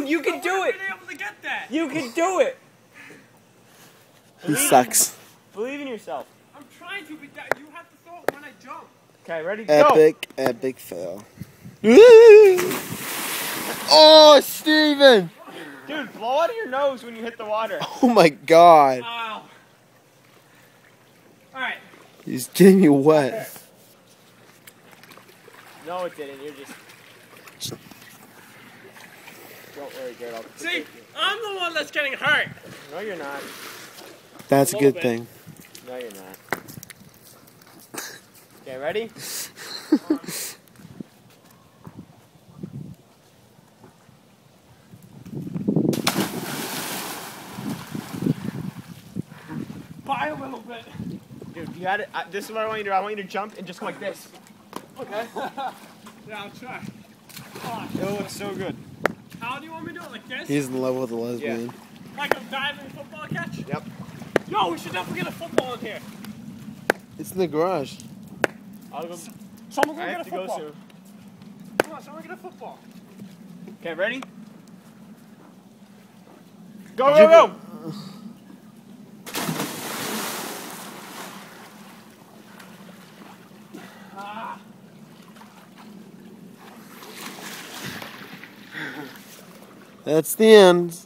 Dude, you can do it. able to get that. You can do it. He sucks. Believe in yourself. I'm trying to, but that- you have to throw it when I jump. Okay, ready? Go. Epic, epic fail. oh, Steven! Dude, blow out of your nose when you hit the water. Oh my god. Wow. All right. He's getting you wet. No, it didn't. You're just. Don't worry, Jared. I'll See, I'm the one that's getting hurt. No, you're not. That's a Little good bit. thing. No, you're not. Okay, ready? By a little bit. Dude, you had it. Uh, this is what I want you to do. I want you to jump and just go like this. Okay. yeah, I'll try. it looks so good. How do you want me to do it? Like this? He's in love with a lesbian. Like a diving football catch? Yep. Yo, we should definitely get a football in here. It's in the garage. I'll go. Someone go I get a have to go soon. Come on, someone get a football. Okay, ready? Go, go, go! That's the end.